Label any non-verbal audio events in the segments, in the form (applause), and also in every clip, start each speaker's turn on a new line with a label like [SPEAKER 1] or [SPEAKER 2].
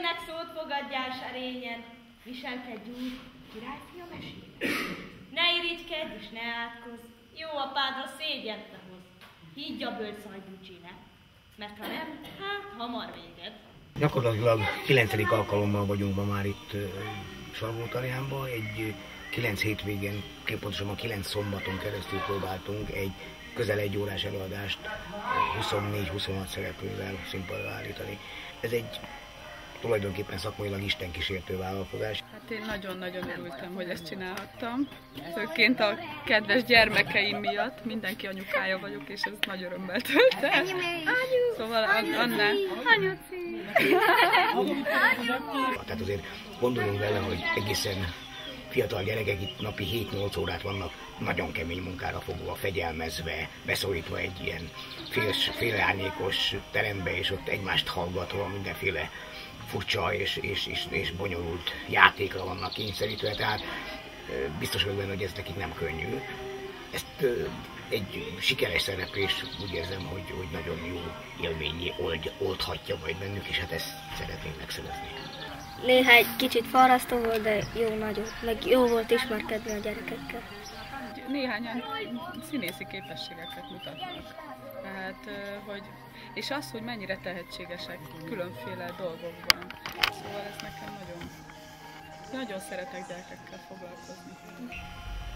[SPEAKER 1] Hölgynek szót fogadjál serényen, viselkedj úgy, királyfia mesére. Ne irigykedj és ne átkozz, jó apádra szégyent te hoz. Higgy a bölcsajdu csine, mert ha nem, hát hamar véged.
[SPEAKER 2] Gyakorlatilag 9. alkalommal vagyunk ma már itt Salgótarjánban. Egy 9 hétvégen, pontosabban 9 szombaton keresztül próbáltunk egy közel egy órás előadást 24-26 szereplővel színpadra állítani. Ez egy tulajdonképpen szakmailag Isten kísértő vállalkozás.
[SPEAKER 3] Hát én nagyon-nagyon örültem, hogy ezt csinálhattam. Főként a kedves gyermekeim miatt, mindenki anyukája vagyok, és ez nagy örömmel tölt el. Szóval Anna.
[SPEAKER 2] Tehát azért gondoljunk vele, hogy egészen fiatal gyerekek itt napi 7-8 órát vannak nagyon kemény munkára fogva, fegyelmezve, beszorítva egy ilyen fél, félárnyékos terembe, és ott egymást hallgatva mindenféle furcsa és, és, és, és bonyolult játékra vannak kényszerítve, tehát biztos vagyok benne, hogy ez nekik nem könnyű. Ezt egy sikeres szereplés úgy érzem, hogy, hogy nagyon jó élményi old, oldhatja majd bennük, és hát ezt szeretnénk megszerezni.
[SPEAKER 4] Néha egy kicsit farasztó volt, de jó nagyon. Meg jó volt ismerkedni a gyerekekkel.
[SPEAKER 3] Néhányan színészi képességeket mutatnak. Tehát, hogy, és az, hogy mennyire tehetségesek különféle dolgokban. Szóval ez nekem nagyon, nagyon szeretek gyerekekkel foglalkozni.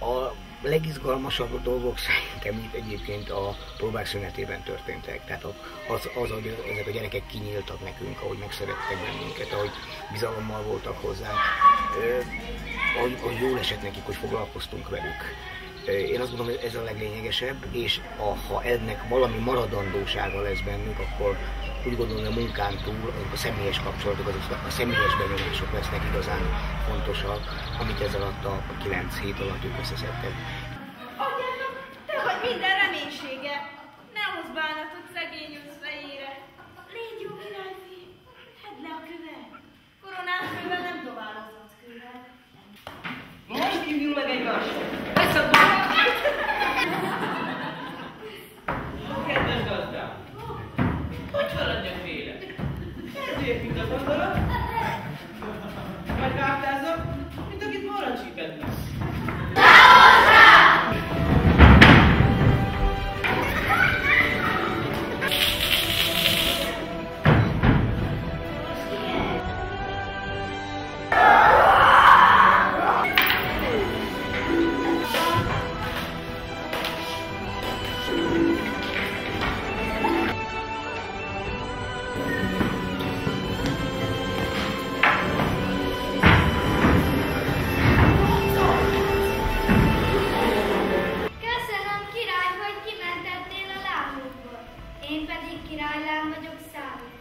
[SPEAKER 2] A legizgalmasabb dolgok szerintem itt egyébként a próbák szünetében történtek. Tehát az, az, hogy ezek a gyerekek kinyíltak nekünk, ahogy megszerettek bennünket, ahogy bizalommal voltak hozzánk, ahogy, ahogy jól esett nekik, hogy foglalkoztunk velük. Én azt gondolom, hogy ez a leglényegesebb, és a, ha ennek valami maradandósága lesz bennük, akkor úgy gondolom, hogy a munkán túl a személyes kapcsolatok, azok a személyes benyomások lesznek igazán fontosak, amit ez alatt a 9 hét alatt ők összeszedtek.
[SPEAKER 1] Atyának, te vagy minden reménysége! Ne hozz bánatot szegény fejére! Légy jó királyfi, hedd le a követ! Koronás nem dobálozhatsz kővel.
[SPEAKER 4] Thank (laughs) you. Én pedig királylám vagyok számít.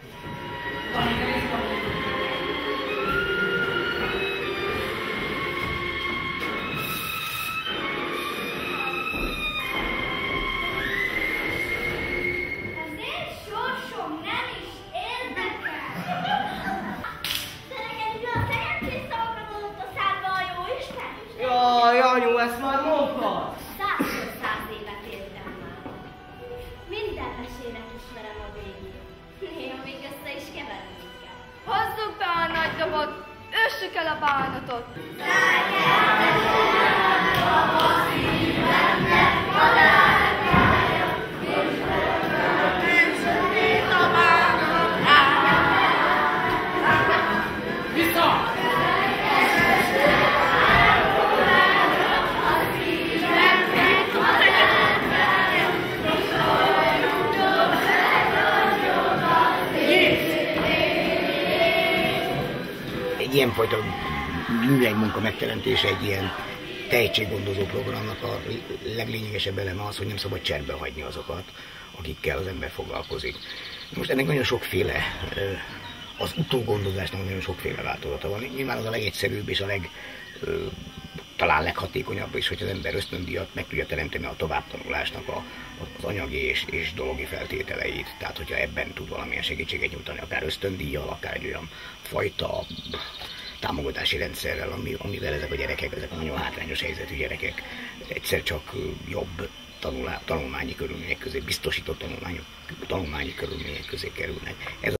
[SPEAKER 4] Az én sorsom nem is keverni kell.
[SPEAKER 5] Hozzuk be a nagy dobot, össük el a bánatot!
[SPEAKER 2] Egy ilyenfajta műhely munka megteremtése egy ilyen tehetséggondozó programnak a leglényegesebb eleme az, hogy nem szabad cserbe hagyni azokat, akikkel az ember foglalkozik. Most ennek nagyon sokféle, az utógondozásnak nagyon sokféle változata van. Nyilván az a legegyszerűbb és a leg, talán leghatékonyabb is, hogy az ember ösztöndíjat meg tudja teremteni a továbbtanulásnak a, az anyagi és, és dologi feltételeit. Tehát, hogyha ebben tud valamilyen segítséget nyújtani, akár ösztöndíjjal, akár egy olyan fajta támogatási rendszerrel, ami, amivel ezek a gyerekek, ezek a nagyon hátrányos helyzetű gyerekek egyszer csak jobb tanulá, tanulmányi körülmények közé, biztosított tanulmányok, tanulmányi körülmények közé kerülnek. Ez